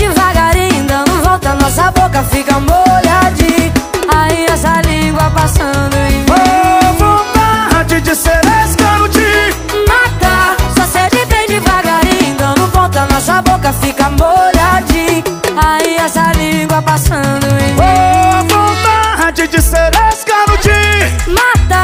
devagarinho, dando volta, nossa boca fica molhadinha. Aí essa língua passando em oh, vontade de ser escaldinho. Mata, só sede bem devagarinho, dando volta, nossa boca fica molhadinha. Aí essa língua passando em oh, vontade de ser escaldinho.